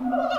Oh,